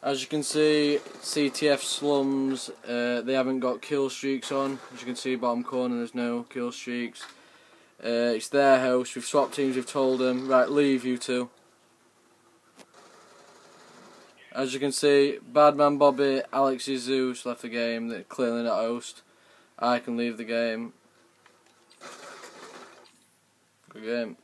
As you can see, CTF Slums, uh, they haven't got kill streaks on. As you can see, bottom corner, there's no kill streaks. Uh, it's their house. We've swapped teams. We've told them, right, leave you two. As you can see, Badman Bobby, Alex Zeus left the game. They're clearly not host. I can leave the game. Good game.